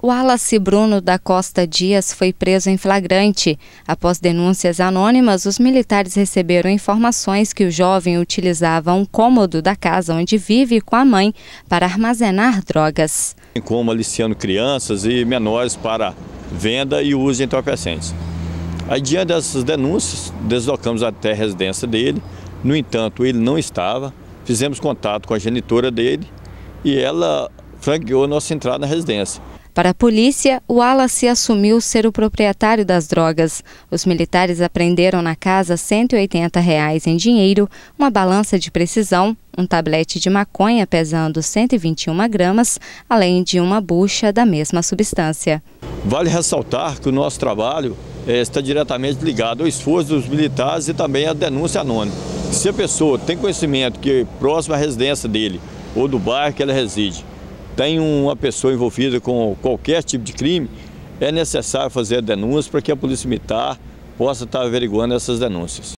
Wallace Bruno da Costa Dias foi preso em flagrante. Após denúncias anônimas, os militares receberam informações que o jovem utilizava um cômodo da casa onde vive com a mãe para armazenar drogas. Como aliciando crianças e menores para venda e uso de entorpecentes. Aí, diante dessas denúncias, deslocamos até a residência dele. No entanto, ele não estava. Fizemos contato com a genitora dele e ela franqueou nossa entrada na residência. Para a polícia, o Wallace assumiu ser o proprietário das drogas. Os militares apreenderam na casa 180 reais em dinheiro, uma balança de precisão, um tablete de maconha pesando 121 gramas, além de uma bucha da mesma substância. Vale ressaltar que o nosso trabalho é, está diretamente ligado ao esforço dos militares e também à denúncia anônima. Se a pessoa tem conhecimento que próximo à residência dele ou do bairro que ela reside, tem uma pessoa envolvida com qualquer tipo de crime, é necessário fazer a denúncia para que a Polícia Militar possa estar averiguando essas denúncias.